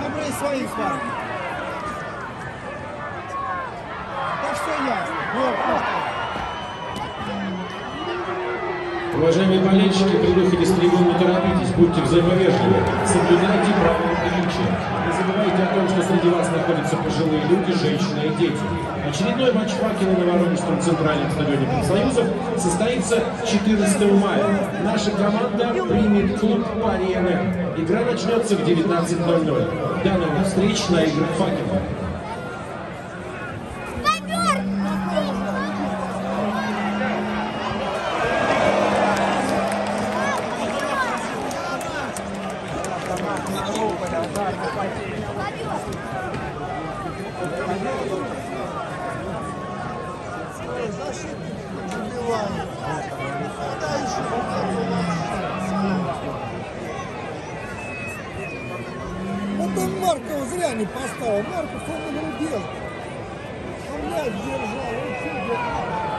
Выбрали своих парней. Так что вот. Уважаемые болельщики, при выходе с трибун не торопитесь, будьте взаимовежливы, соблюдайте правила приличия. Не забывайте о том, что среди вас находятся пожилые люди, женщины и дети. Очередной матч факела на Воронежском центральном стадионе профсоюзов состоится 14 мая. Наша команда примет клуб «Арена». Игра начнется в 19.00. До новых встреч на играх факела. Зря не поставил. Марков он нагрубел. Он мяч держал. Он чудо.